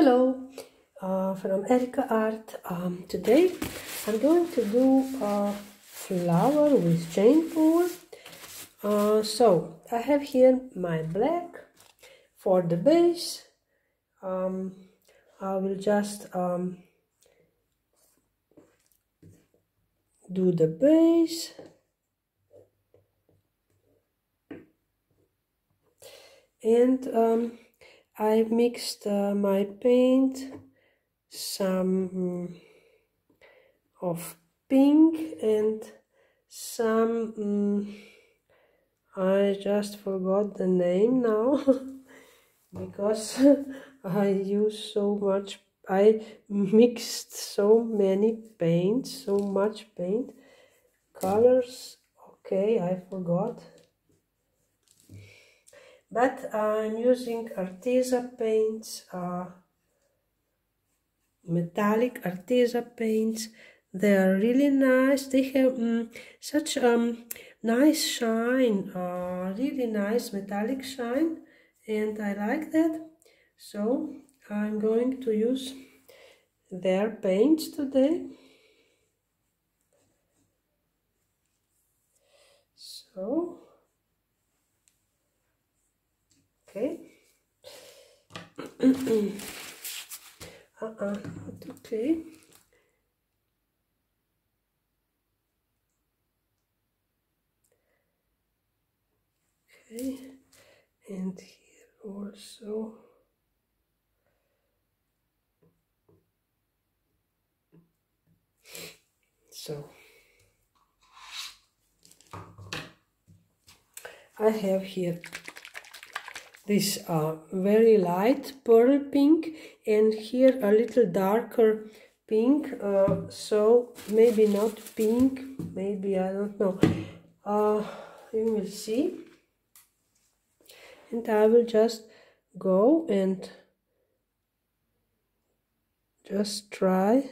Hello, uh, from Erika Art. Um, today I'm going to do a flower with chain pull. Uh, so I have here my black for the base. Um, I will just um, do the base. And um, I mixed uh, my paint, some um, of pink and some, um, I just forgot the name now because I use so much, I mixed so many paints, so much paint, colors, okay, I forgot but I'm using Arteza paints, uh, metallic Arteza paints. They are really nice. They have um, such um, nice shine, uh, really nice metallic shine, and I like that. So I'm going to use their paints today. So okay. Uh-uh not okay. Okay and here also. So I have here this uh, very light pearl pink and here a little darker pink uh, so maybe not pink maybe I don't know. Uh, you will see. And I will just go and just try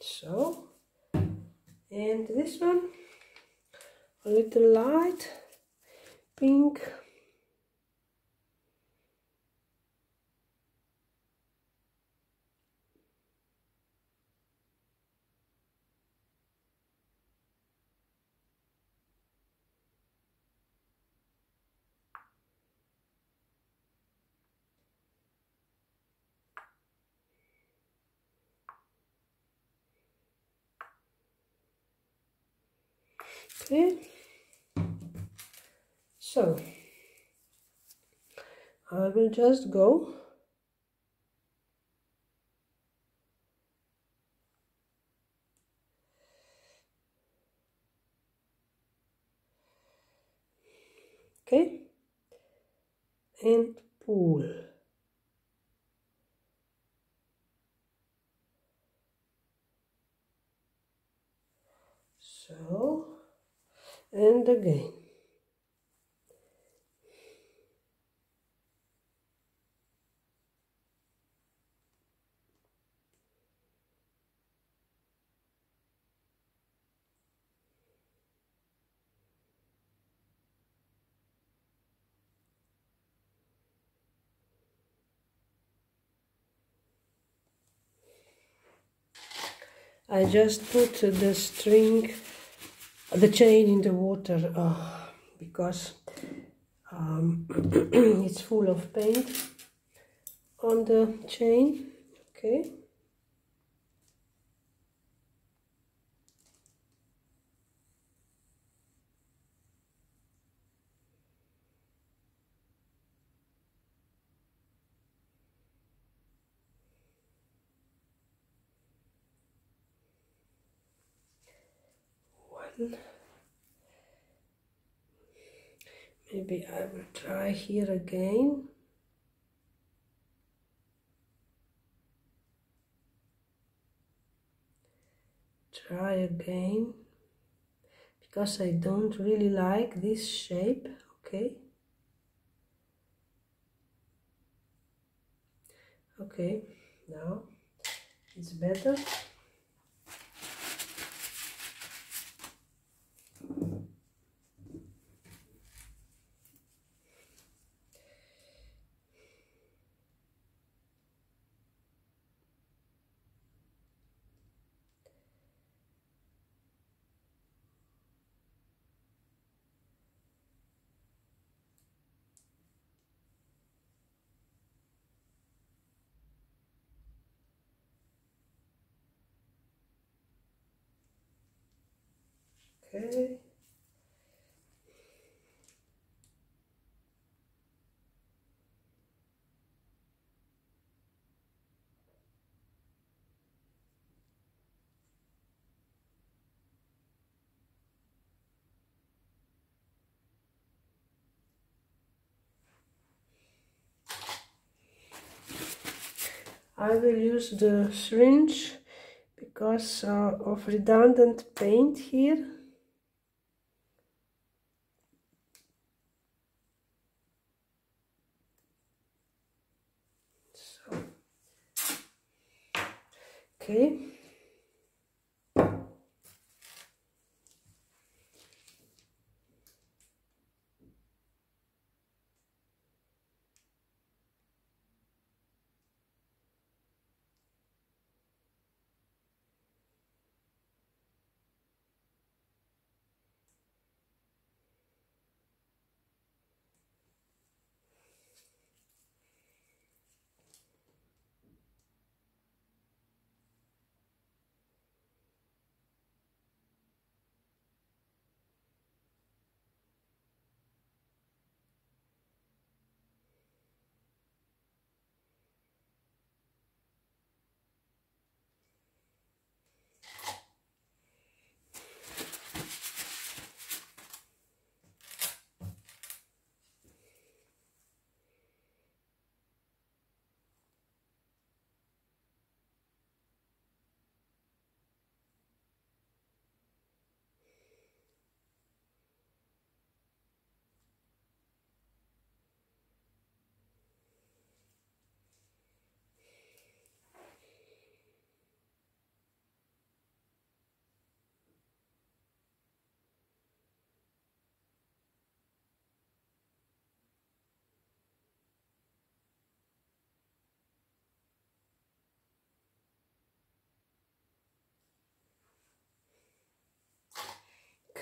so and one. A little light pink okay so I will just go. Okay. And pull. So and again. I just put the string the chain in the water uh, because um, it's full of paint on the chain okay maybe I will try here again. Try again. Because I don't really like this shape okay? Okay now it's better Okay. I will use the syringe because uh, of redundant paint here okay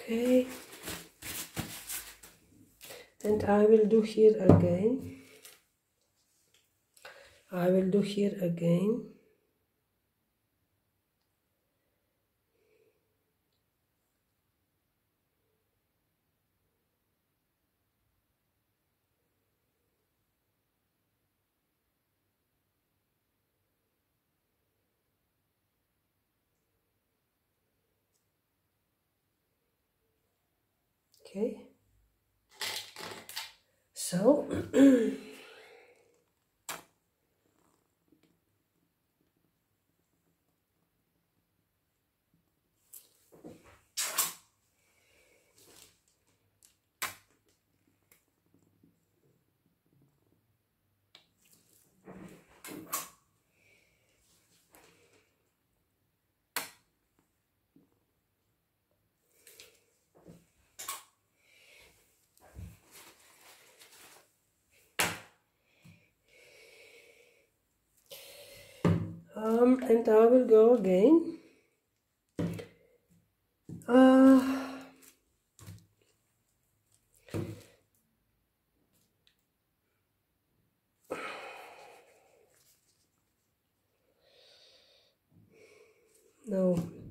okay. And I will do here again. I will do here again okay. So um, and I will go again. Uh, no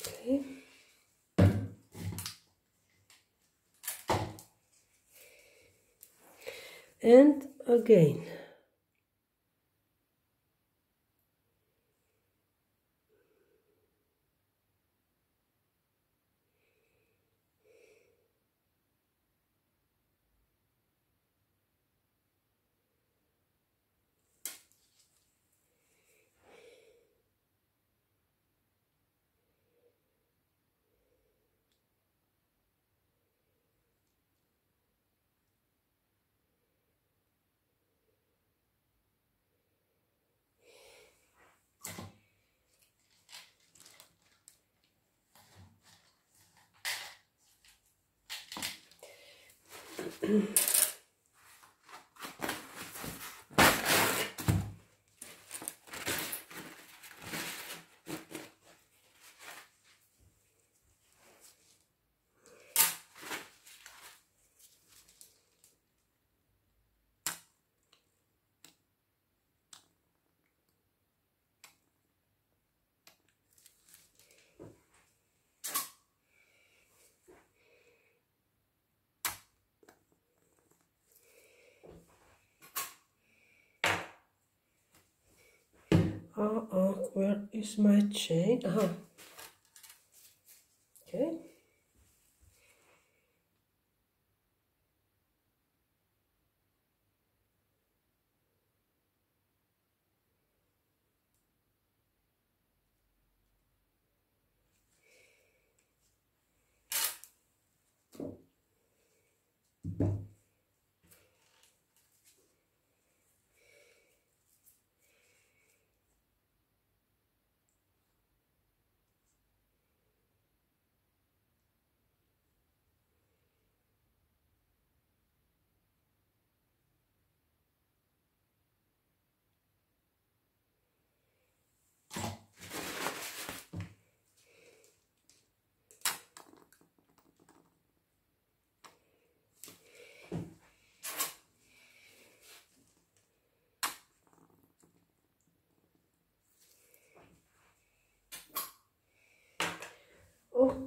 Okay. And again. Mm-hmm. Uh, uh, where is my chain uh -huh. okay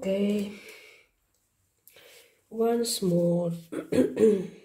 okay. Once more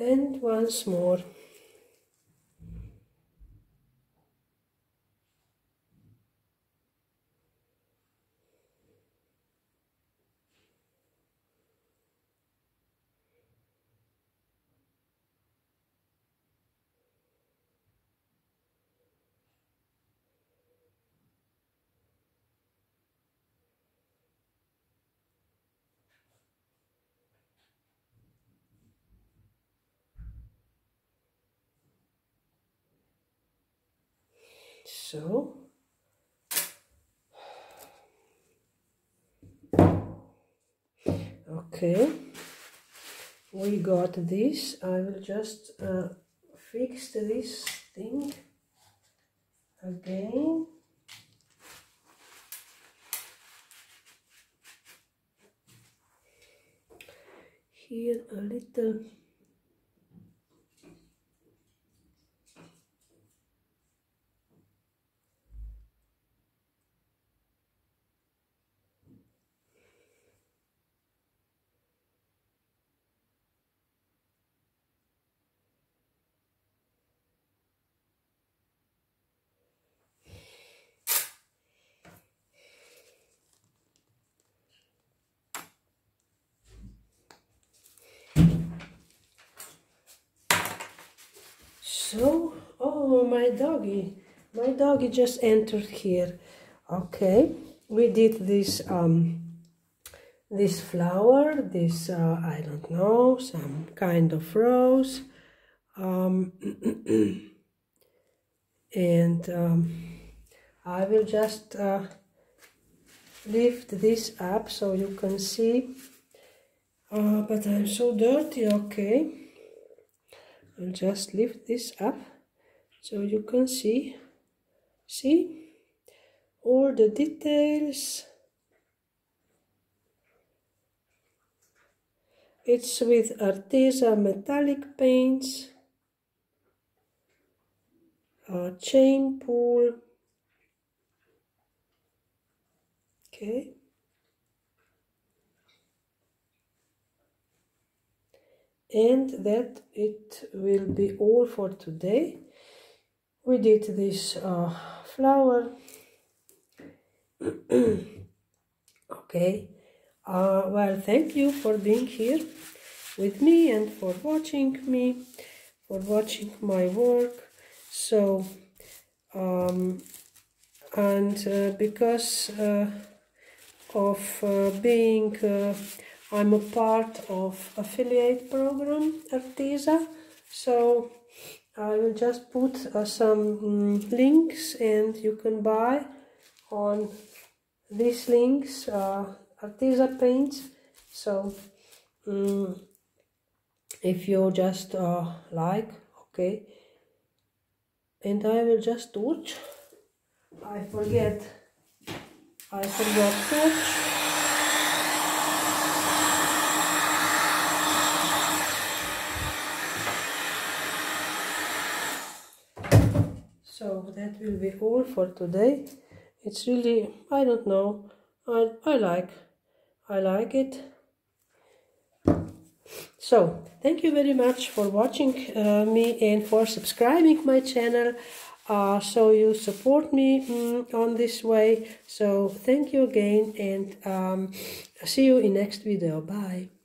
and once more so. Okay. We got this. I will just uh, fix this thing again. Here a little So, oh, my doggy. My doggy just entered here. Okay, we did this um, this flower, this, uh, I don't know, some kind of rose. Um, and um, I will just uh, lift this up so you can see. Uh, but I'm so dirty, okay. I'll just lift this up so you can see. See? All the details. It's with Arteza metallic paints, a chain pull, okay. And that it will be all for today. We did this uh, flower. okay uh, well, thank you for being here with me and for watching me, for watching my work. So, um, and uh, because uh, of uh, being, uh, I'm a part of affiliate program Arteza, so I will just put uh, some um, links and you can buy on these links uh, Arteza paints. So um, if you just uh, like okay. And I will just torch. I forget. I forgot torch so that will be all for today it's really I don't know I, I like I like it. So, thank you very much for watching uh, me and for subscribing my channel. Uh, so you support me mm, on this way. So thank you again and um, see you in next video. Bye.